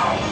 Wow.